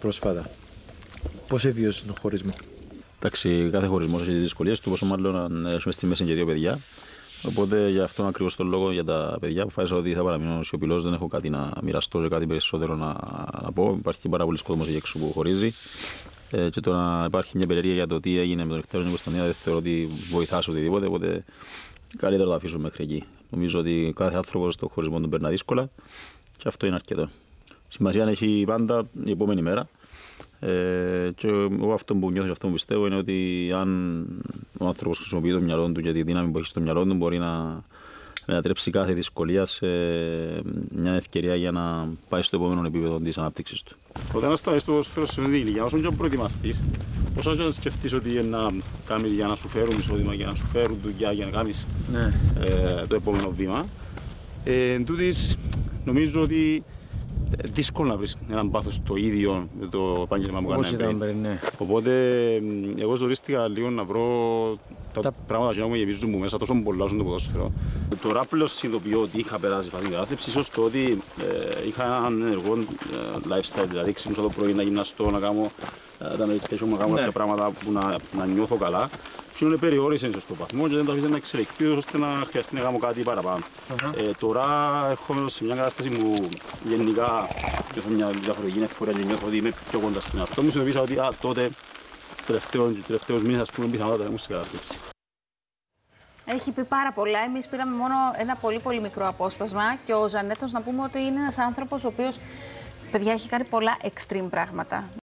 πρόσφατα. Πώς έβιωσε τον χωρισμό; Εντάξει, κάθε χωρισμός έχει τις δυσκολίες του, πόσο μάλλον αν έχουμε στη μέση και δύο παιδιά. Οπότε για αυτόν ακριβώς τον λόγο για τα παιδιά αποφάσισα ότι θα παραμείνω σιωπηλός. Δεν έχω κάτι να μοιραστώ, κάτι περισσότερο να, να πω. Υπάρχει πάρα πολλοί κόσμος εκεί έξω που χωρίζει. Ε, και το να υπάρχει μια περιέργεια για το τι έγινε με τον Εκτέρον Κωνσταντίνα δεν θεωρώ ότι βοηθάς σε οτιδήποτε. Οπότε καλύτερα το αφήσουμε μέχρι εκεί. Νομίζω ότι κάθε άνθρωπος στο χωρισμό τον περνά δύσκολα και αυτό είναι αρκετό. Σημασία έχει πάντα η επόμενη μέρα. Ε, και εγώ αυτό που νιώθω και αυτό που πιστεύω είναι ότι αν ο άνθρωπος χρησιμοποιεί το μυαλό του και τη δύναμη που έχει στο μυαλό του μπορεί να μετατρέψει κάθε δυσκολία σε μια ευκαιρία για να πάει στο επόμενο επίπεδο της ανάπτυξης του. Όταν σταθεί στο ποδοσφαίρο σε ηλικία, όσο και προετοιμαστεί, όσο και σκεφτείς ότι είναι να κάνεις για να σου φέρουν εισόδημα, για να σου φέρουν δουλειά, για να κάνεις ναι. ε, το επόμενο βήμα. Ε, νομίζω ότι δύσκολο να βρεις έναν πάθος το ίδιο με το επάγγελμα που κάνει. Ναι. Οπότε εγώ ζωρίστηκα λίγο να βρω τα, τα... πράγματα που μου γεμίζουν μου μέσα τόσο πολλά στον το ποδόσφαιρο. Τώρα πλέον συνειδητοποιώ ότι είχα περάσει φάση κατάθλιψη, ίσως το ότι ε, είχα έναν ενεργό ε, lifestyle, δηλαδή ξύπνησα το πρωί να γυμναστώ, να κάνω ε, τα meditation, να κάνω ναι. κάποια πράγματα που να, να νιώθω καλά. Και είναι περιόρισε στο βαθμό και δεν τα αφήσα να εξελιχθεί ώστε να χρειαστεί να κάνω κάτι παραπάνω. Uh -huh. ε, τώρα έρχομαι σε μια κατάσταση που γενικά έχω μια διαφορετική ευκαιρία και νιώθω ότι είμαι πιο κοντά στον εαυτό μου. Συνειδητοποίησα ότι α, τότε τελευταίους μήνες ας πούμε πιθανότατα ήμουν στην κατάσταση. Έχει πει πάρα πολλά. Εμείς πήραμε μόνο ένα πολύ πολύ μικρό απόσπασμα και ο Ζανέτος να πούμε ότι είναι ένας άνθρωπος ο οποίος, παιδιά, έχει κάνει πολλά extreme πράγματα.